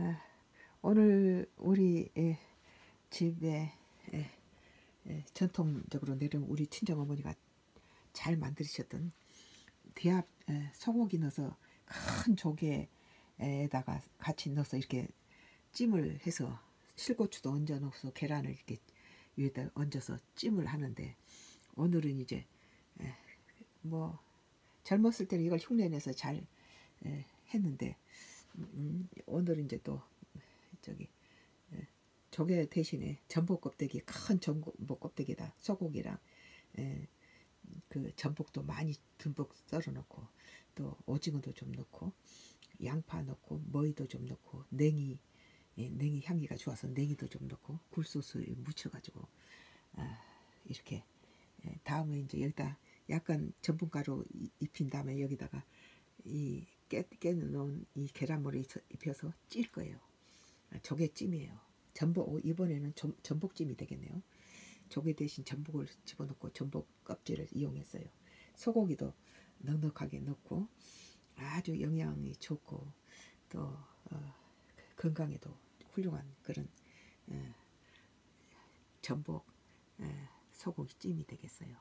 아, 오늘 우리 예, 집에 예, 예, 전통적으로 내려온 우리 친정 어머니가 잘 만드셨던 대합 예, 소고기 넣어서 큰 조개에다가 같이 넣어서 이렇게 찜을 해서 실고추도 얹어 넣어서 계란을 이렇게 위에다 얹어서 찜을 하는데 오늘은 이제 예, 뭐 젊었을 때는 이걸 흉내내서 잘 예, 했는데 음, 오늘은 이제 또 저기 예, 조개 대신에 전복 껍데기 큰 전복 껍데기다 소고기랑 예, 그 전복도 많이 듬뿍 썰어 넣고 또 오징어도 좀 넣고 양파 넣고 머위도 좀 넣고 냉이 예, 냉이 향기가 좋아서 냉이도 좀 넣고 굴소스 묻혀가지고 아, 이렇게 예, 다음에 이제 여기다 약간 전분가루 이- 입힌 다음에 여기다가 이 깨, 깨 놓은 이 계란물을 입혀- 입혀서 찔 거예요. 아, 조개찜이에요. 전복 어, 이번에는 전, 전복찜이 되겠네요. 조개 대신 전복을 집어넣고 전복 껍질을 이용했어요. 소고기도 넉넉하게 넣고 아주 영양이 좋고 또 어, 건강에도 훌륭한 그런 어, 전복 어, 소고기 찜이 되겠어요.